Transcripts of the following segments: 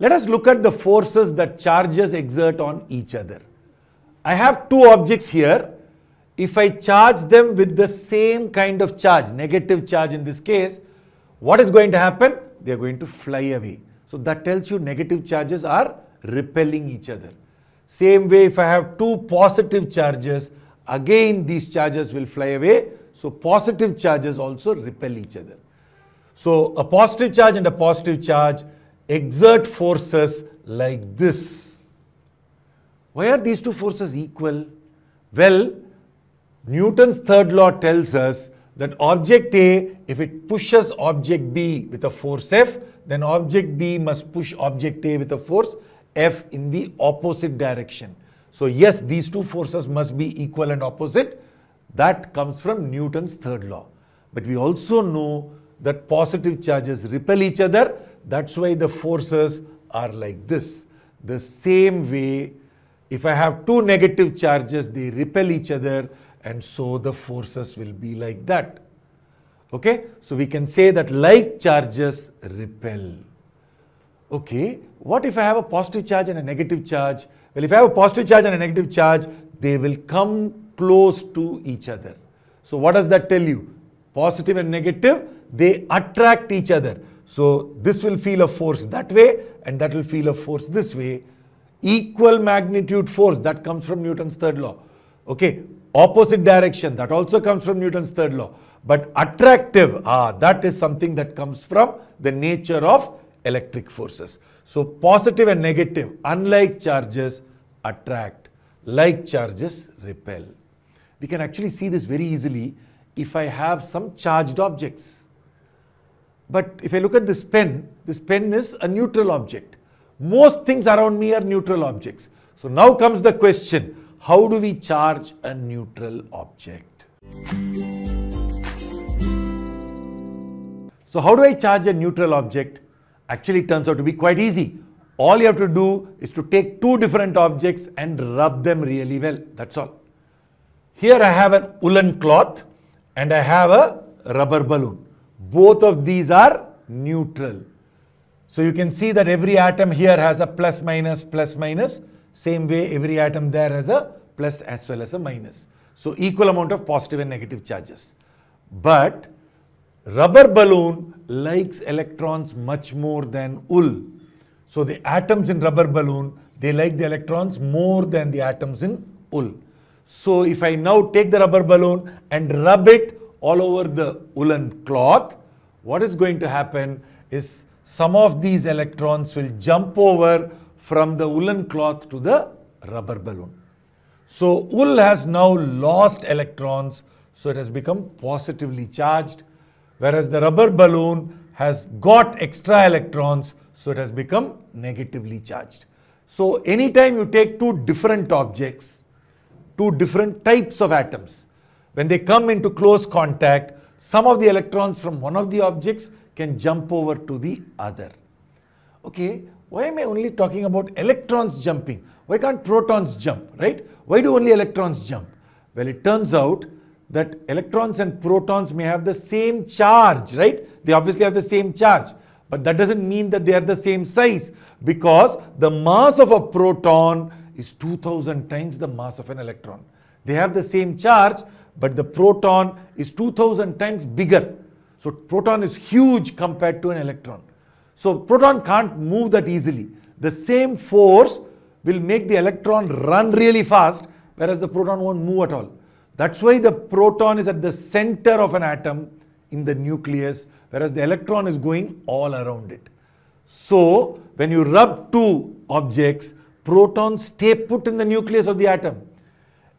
Let us look at the forces that charges exert on each other. I have two objects here. If I charge them with the same kind of charge, negative charge in this case, what is going to happen? They are going to fly away. So that tells you negative charges are repelling each other. Same way if I have two positive charges, again these charges will fly away. So positive charges also repel each other. So a positive charge and a positive charge exert forces like this. Why are these two forces equal? Well, Newton's third law tells us that object A, if it pushes object B with a force F, then object B must push object A with a force F in the opposite direction. So yes, these two forces must be equal and opposite. That comes from Newton's third law. But we also know that positive charges repel each other. That's why the forces are like this. The same way, if I have two negative charges, they repel each other and so the forces will be like that. Okay, so we can say that like charges repel. Okay, what if I have a positive charge and a negative charge? Well, if I have a positive charge and a negative charge, they will come close to each other. So what does that tell you? Positive and negative, they attract each other. So this will feel a force that way and that will feel a force this way. Equal magnitude force, that comes from Newton's third law. Okay, opposite direction, that also comes from Newton's third law. But attractive, ah, that is something that comes from the nature of electric forces. So positive and negative, unlike charges, attract. Like charges, repel. We can actually see this very easily if I have some charged objects. But if I look at this pen, this pen is a neutral object. Most things around me are neutral objects. So now comes the question, how do we charge a neutral object? So how do I charge a neutral object? Actually, it turns out to be quite easy. All you have to do is to take two different objects and rub them really well. That's all. Here I have an woolen cloth and I have a rubber balloon. Both of these are neutral. So you can see that every atom here has a plus minus plus minus. Same way every atom there has a plus as well as a minus. So equal amount of positive and negative charges. But rubber balloon likes electrons much more than wool. So the atoms in rubber balloon, they like the electrons more than the atoms in wool. So if I now take the rubber balloon and rub it all over the woolen cloth, what is going to happen is some of these electrons will jump over from the woolen cloth to the rubber balloon. So wool has now lost electrons, so it has become positively charged, whereas the rubber balloon has got extra electrons, so it has become negatively charged. So anytime you take two different objects, two different types of atoms, when they come into close contact, some of the electrons from one of the objects can jump over to the other. Okay, why am I only talking about electrons jumping? Why can't protons jump, right? Why do only electrons jump? Well, it turns out that electrons and protons may have the same charge, right? They obviously have the same charge, but that doesn't mean that they are the same size because the mass of a proton is 2000 times the mass of an electron. They have the same charge, but the proton is 2000 times bigger. So proton is huge compared to an electron. So proton can't move that easily. The same force will make the electron run really fast, whereas the proton won't move at all. That's why the proton is at the center of an atom in the nucleus, whereas the electron is going all around it. So when you rub two objects, protons stay put in the nucleus of the atom.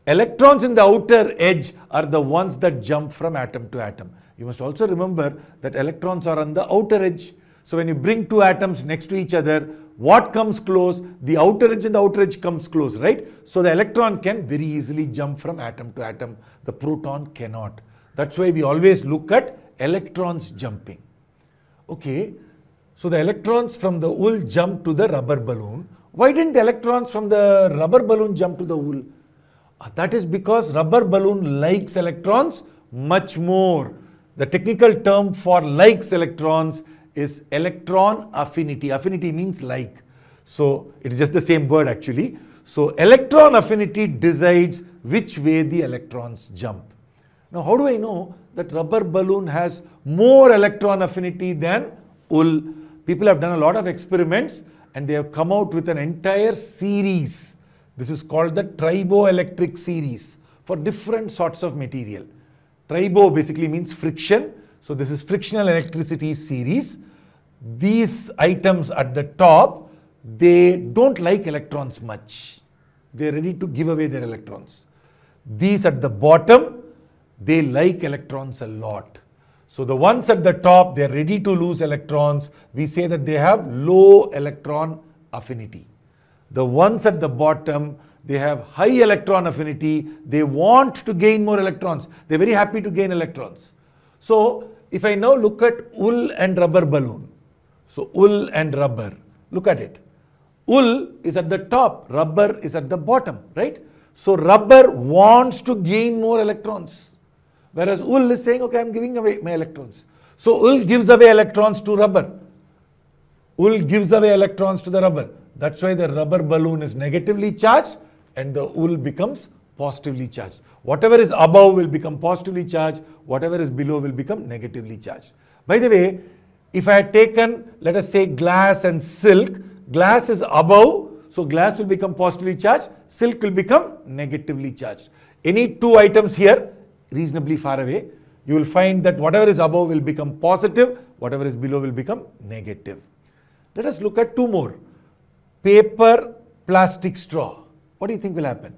Electrons in the outer edge are the ones that jump from atom to atom. You must also remember that electrons are on the outer edge. So when you bring two atoms next to each other, what comes close? The outer edge and the outer edge comes close, right? So the electron can very easily jump from atom to atom. The proton cannot. That's why we always look at electrons jumping. Okay, so the electrons from the wool jump to the rubber balloon. Why didn't the electrons from the rubber balloon jump to the wool? Uh, that is because rubber balloon likes electrons much more. The technical term for likes electrons is electron affinity. Affinity means like. So it is just the same word actually. So electron affinity decides which way the electrons jump. Now how do I know that rubber balloon has more electron affinity than wool? People have done a lot of experiments and they have come out with an entire series. This is called the triboelectric series for different sorts of material. Tribo basically means friction. So this is frictional electricity series. These items at the top, they don't like electrons much. They're ready to give away their electrons. These at the bottom, they like electrons a lot. So the ones at the top, they're ready to lose electrons. We say that they have low electron affinity. The ones at the bottom, they have high electron affinity. They want to gain more electrons. They're very happy to gain electrons. So if I now look at wool and rubber balloon, so wool and rubber, look at it. Wool is at the top, rubber is at the bottom, right? So rubber wants to gain more electrons. Whereas wool is saying, okay, I'm giving away my electrons. So wool gives away electrons to rubber. Wool gives away electrons to the rubber. That's why the rubber balloon is negatively charged and the wool becomes positively charged. Whatever is above will become positively charged, whatever is below will become negatively charged. By the way, if I had taken, let us say, glass and silk, glass is above, so glass will become positively charged, silk will become negatively charged. Any two items here, reasonably far away, you will find that whatever is above will become positive, whatever is below will become negative. Let us look at two more. Paper, plastic straw. What do you think will happen?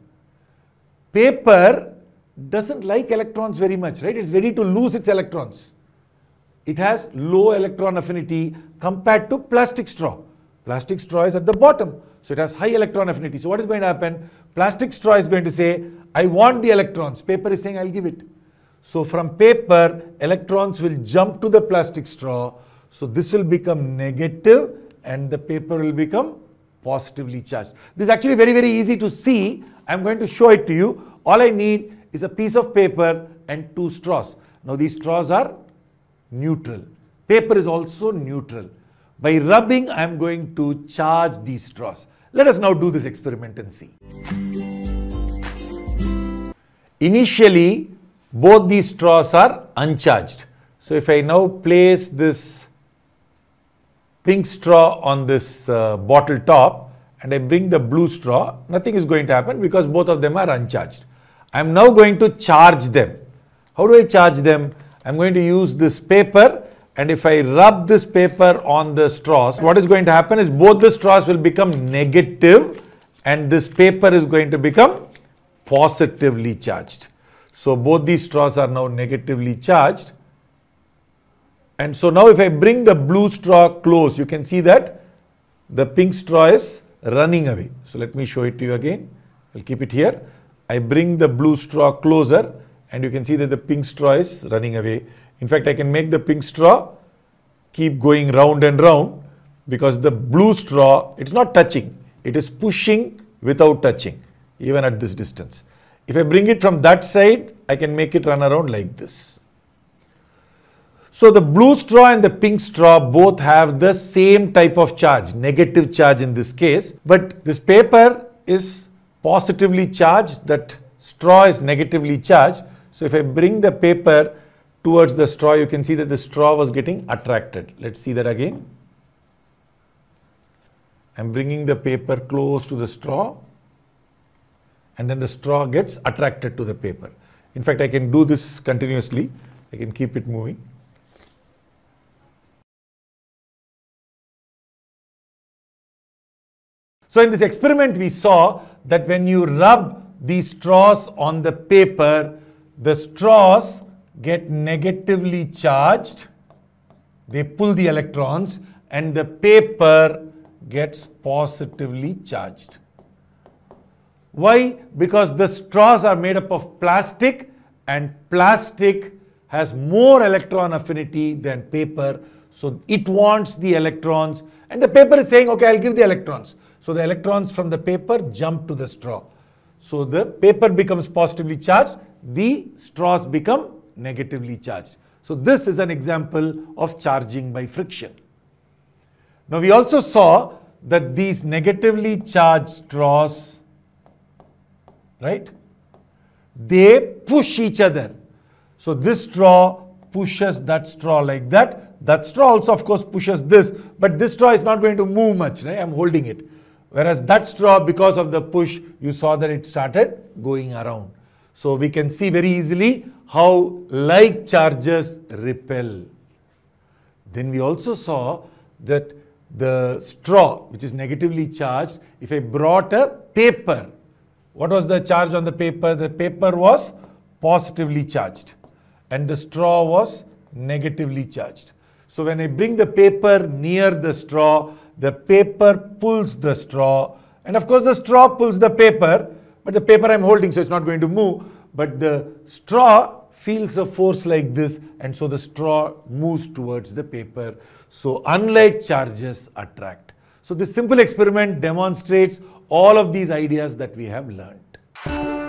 Paper doesn't like electrons very much, right? It's ready to lose its electrons. It has low electron affinity compared to plastic straw. Plastic straw is at the bottom, so it has high electron affinity. So what is going to happen? Plastic straw is going to say, I want the electrons. Paper is saying, I'll give it. So from paper, electrons will jump to the plastic straw. So this will become negative and the paper will become positively charged. This is actually very, very easy to see. I'm going to show it to you. All I need is a piece of paper and two straws. Now these straws are neutral. Paper is also neutral. By rubbing, I'm going to charge these straws. Let us now do this experiment and see. Initially, both these straws are uncharged. So if I now place this pink straw on this uh, bottle top and I bring the blue straw, nothing is going to happen because both of them are uncharged. I am now going to charge them. How do I charge them? I am going to use this paper and if I rub this paper on the straws, what is going to happen is both the straws will become negative and this paper is going to become positively charged. So both these straws are now negatively charged. And so now if I bring the blue straw close, you can see that the pink straw is running away. So let me show it to you again. I'll keep it here. I bring the blue straw closer and you can see that the pink straw is running away. In fact, I can make the pink straw keep going round and round because the blue straw, it's not touching. It is pushing without touching, even at this distance. If I bring it from that side, I can make it run around like this. So the blue straw and the pink straw both have the same type of charge, negative charge in this case, but this paper is positively charged, that straw is negatively charged. So if I bring the paper towards the straw, you can see that the straw was getting attracted. Let's see that again. I'm bringing the paper close to the straw and then the straw gets attracted to the paper. In fact, I can do this continuously. I can keep it moving. So in this experiment, we saw that when you rub these straws on the paper, the straws get negatively charged. They pull the electrons and the paper gets positively charged. Why? Because the straws are made up of plastic and plastic has more electron affinity than paper. So it wants the electrons and the paper is saying, okay, I'll give the electrons. So the electrons from the paper jump to the straw. So the paper becomes positively charged, the straws become negatively charged. So this is an example of charging by friction. Now we also saw that these negatively charged straws, right, they push each other. So this straw pushes that straw like that. That straw also of course pushes this, but this straw is not going to move much, right? I'm holding it. Whereas that straw, because of the push, you saw that it started going around. So we can see very easily how like charges repel. Then we also saw that the straw, which is negatively charged, if I brought a paper, what was the charge on the paper? The paper was positively charged and the straw was negatively charged. So when I bring the paper near the straw, the paper pulls the straw and of course the straw pulls the paper, but the paper I'm holding so it's not going to move, but the straw feels a force like this and so the straw moves towards the paper. So unlike charges attract. So this simple experiment demonstrates all of these ideas that we have learned.